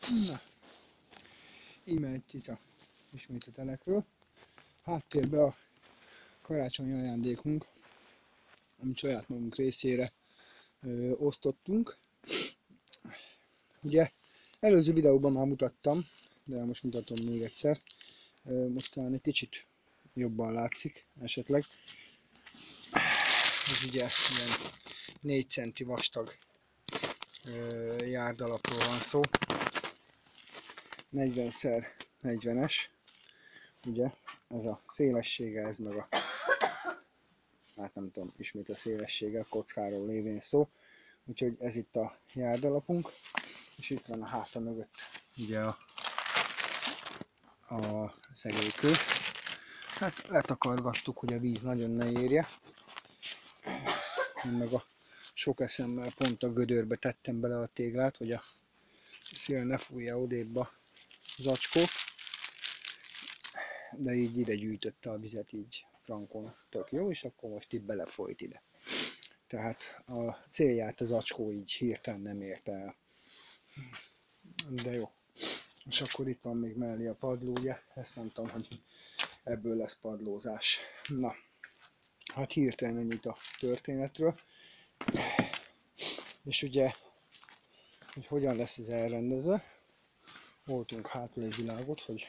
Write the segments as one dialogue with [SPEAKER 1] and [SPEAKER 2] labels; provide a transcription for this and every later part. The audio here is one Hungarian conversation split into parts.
[SPEAKER 1] Na, íme egy cica ismét a telekről. Háttérbe a karácsonyi ajándékunk, amit saját magunk részére ö, osztottunk. Ugye előző videóban már mutattam, de most mutatom még egyszer. Ö, most talán egy kicsit jobban látszik esetleg. Ez ugye ilyen 4 centi vastag ö, járdalapról van szó. 40x40-es, ugye, ez a szélessége, ez meg a, hát nem tudom, ismét a szélessége, a kockáról lévén szó, úgyhogy ez itt a járdalapunk, és itt van a háta mögött, ugye a, a szegélykő. Hát letakargattuk, hogy a víz nagyon ne érje, Én meg a sok eszemmel pont a gödörbe tettem bele a téglát, hogy a szél ne fújja odébb zacskót, de így ide gyűjtötte a vizet így frankon, tök jó, és akkor most itt belefolyt ide. Tehát a célját az zacskó így hirtelen nem érte el. De jó. És akkor itt van még mellé a padló, ugye? Ezt mondtam, hogy ebből lesz padlózás. Na, hát hirtelen ennyit a történetről. És ugye, hogy hogyan lesz ez elrendezve, voltunk hátul egy világot, hogy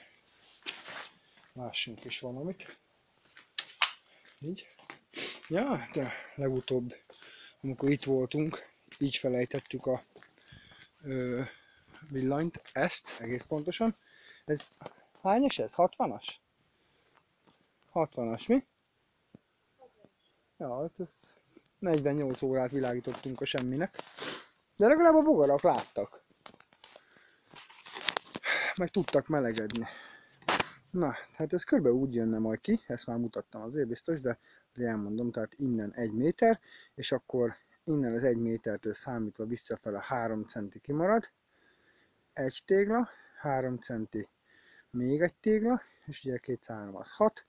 [SPEAKER 1] lássunk is valamit. Így. Ja, de legutóbb, amikor itt voltunk, így felejtettük a ö, villanyt, ezt egész pontosan. Ez hányas ez? 60-as? 60-as, mi? Ja, hát ez 48 órát világítottunk a semminek. De legalább a bogarak láttak meg tudtak melegedni. Na, hát ez körbe úgy jönne majd ki, ezt már mutattam azért biztos, de azért elmondom, tehát innen egy méter, és akkor innen az egy métertől számítva visszafele 3 centi kimarad, egy tégla, 3 centi még egy tégla, és ugye 203 az 6,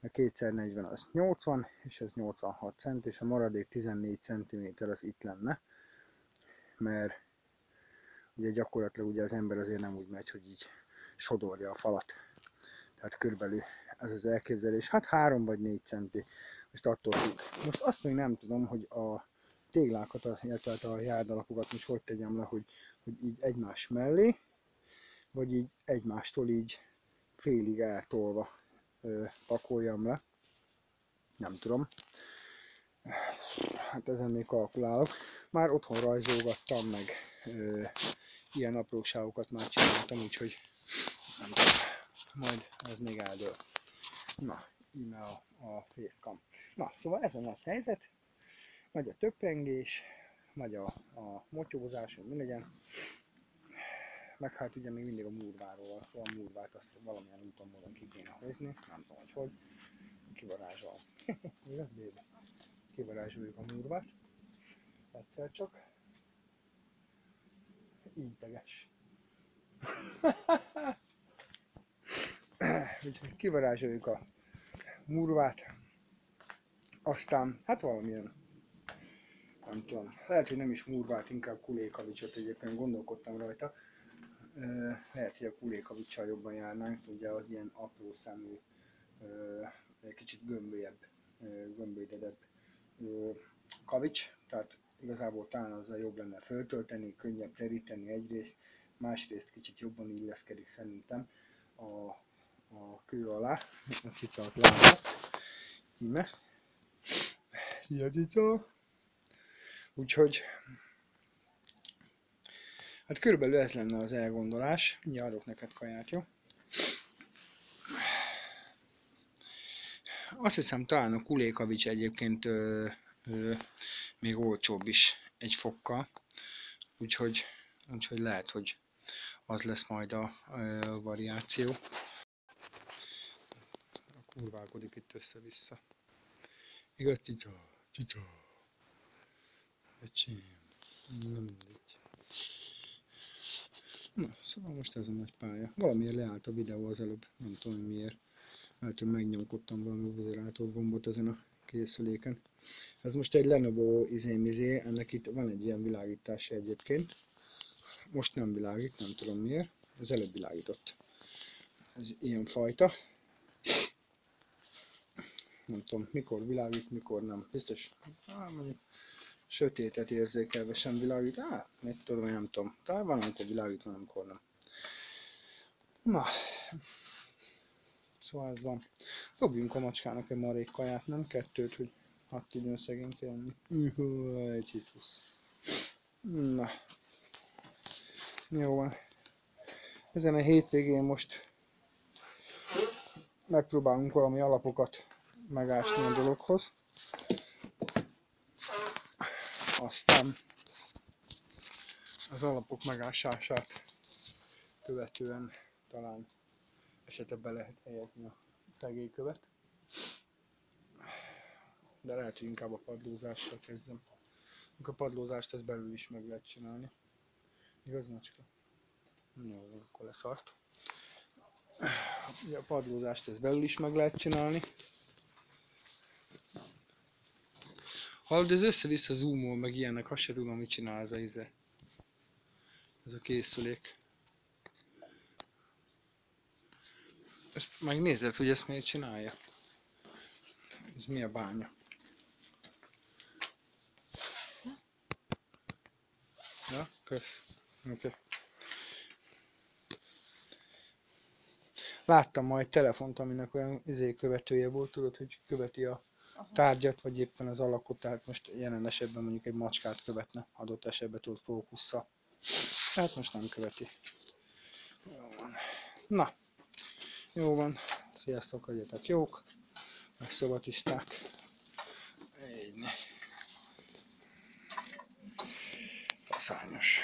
[SPEAKER 1] a 240 az 80, és ez 86 cent, és a maradék 14 cm az itt lenne, mert ugye gyakorlatilag ugye az ember azért nem úgy megy, hogy így sodorja a falat. Tehát körülbelül ez az elképzelés. Hát 3 vagy 4 centi. Most attól függ. Most azt még nem tudom, hogy a téglákat, illetve a járdalapokat most hogy tegyem le, hogy, hogy így egymás mellé, vagy így egymástól így félig eltolva ö, pakoljam le. Nem tudom. Hát ezen még kalkulálok. Már otthon rajzolgattam meg ilyen apróságokat már csináltam, úgyhogy nem tudom, majd ez még eldől. Na, íme a, a facecam. Na, szóval ez a nagy helyzet, megy a töprengés, megy a, a motyózás, hogy mi legyen. Meg hát ugye még mindig a murváról van szó, a murvát azt valamilyen úton módon ki kéne hozni, nem tudom, hogy hogy. Kivarázsol. Igaz, baby? Kivarázsoljuk a murvát. Egyszer csak integes. Úgyhogy kivarázsoljuk a murvát. Aztán, hát valamilyen, nem tudom, lehet, hogy nem is murvát, inkább kulékavicsot egyébként gondolkodtam rajta. Lehet, hogy a kulékavicsal jobban járnánk, ugye az ilyen apró szemű, kicsit gömbölyebb, gömbölyedebb kavics, tehát igazából talán azzal jobb lenne föltölteni, könnyebb teríteni egyrészt, másrészt kicsit jobban illeszkedik szerintem a, a kő alá, a cica láthat. Íme. Szia cica! Úgyhogy hát körülbelül ez lenne az elgondolás. Mindjárt adok neked kaját, jó? Azt hiszem talán a kulékavics egyébként ö, még olcsóbb is egy fokkal, úgyhogy, úgyhogy lehet, hogy az lesz majd a, a variáció. A kurválkodik itt össze-vissza. Igaz, cica? Cica? Öcsém. Nem mindegy. Na, szóval most ez a nagy pálya. Valamiért leállt a videó az előbb, nem tudom miért. Lehet, hogy megnyomkodtam valami vizerátor gombot ezen a készüléken. Ez most egy Lenovo izémizé, ennek itt van egy ilyen világítása egyébként. most nem világít, nem tudom miért. Az előbb világított. Ez ilyen fajta. Nem tudom, mikor világít, mikor nem. Biztos, á, mondjuk sötétet érzékelve sem világít. Á, mit tudom, nem tudom. Talán van, amikor világít, van, amikor nem. Na, szóval ez van. Dobjunk a macskának egy marék kaját, nem kettőt, hogy hadd tudjon szegénykedni. Ühöj, Jézus. Na. Jó van. Ezen a hétvégén most megpróbálunk valami alapokat megásni a dologhoz. Aztán az alapok megásását követően talán esetleg be lehet helyezni a szegélykövet. De lehet, hogy inkább a padlózással kezdem. A padlózást ezt belül is meg lehet csinálni. Igaz, macska? Jó, akkor leszart. A padlózást ezt belül is meg lehet csinálni. Hallod, ez össze-vissza zoomol, meg ilyenek, azt se tudom, mit csinál ez a íze. Ez a készülék. Ezt megnézed, hogy ezt miért csinálja? Ez mi a bánya? Ja, kösz. Oké. Okay. Láttam majd telefont, aminek olyan izé követője volt, tudod, hogy követi a Aha. tárgyat, vagy éppen az alakot, tehát most jelen esetben mondjuk egy macskát követne, adott esetben tudod fókusszal. Tehát most nem követi. Na, jó van. Sziasztok, legyetek jók. Meg szobatiszták. Így. Faszányos.